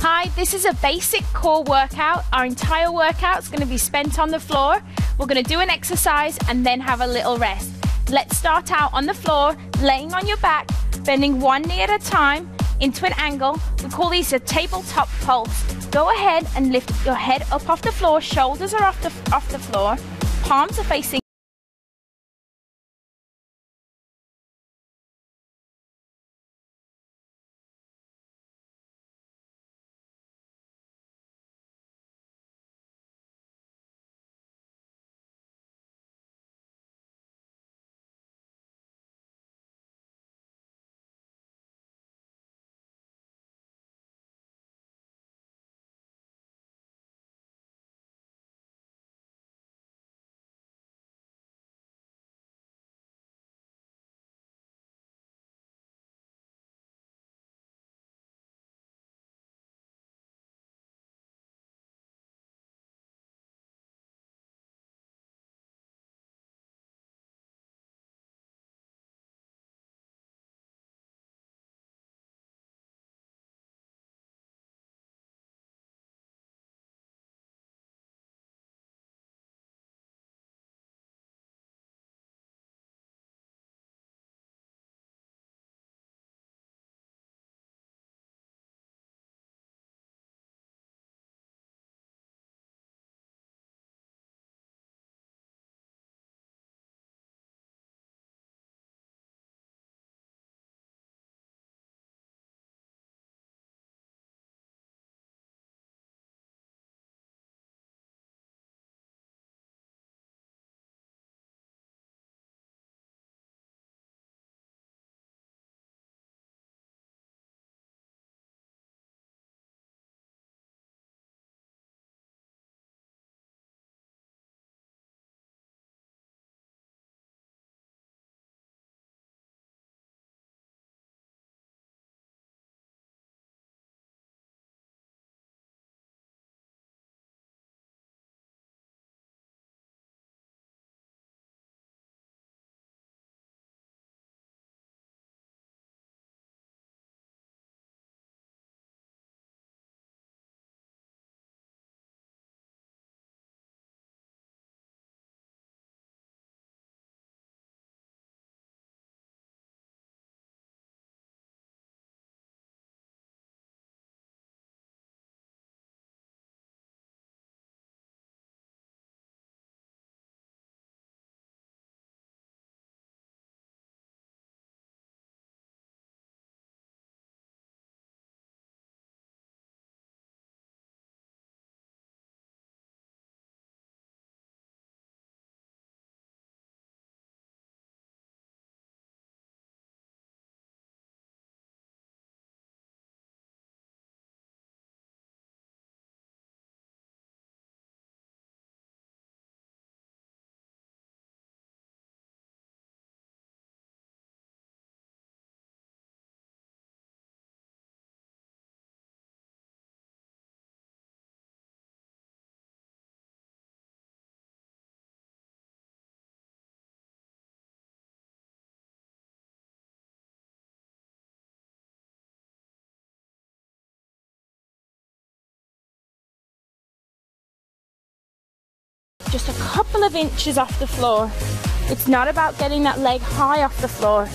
Hi, this is a basic core workout. Our entire workout is going to be spent on the floor. We're going to do an exercise and then have a little rest. Let's start out on the floor, laying on your back, bending one knee at a time into an angle. We call these a tabletop pulse. Go ahead and lift your head up off the floor, shoulders are off the, off the floor, palms are facing just a couple of inches off the floor. It's not about getting that leg high off the floor.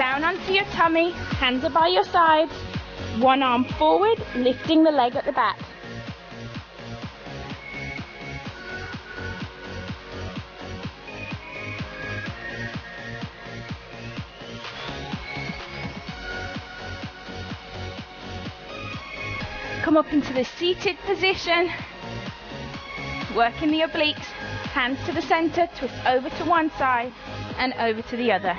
Down onto your tummy, hands are by your sides, one arm forward, lifting the leg at the back. Come up into the seated position, working the obliques, hands to the center, twist over to one side and over to the other.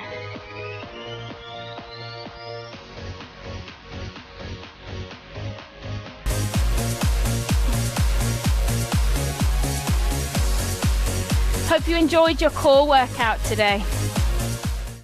Hope you enjoyed your core workout today.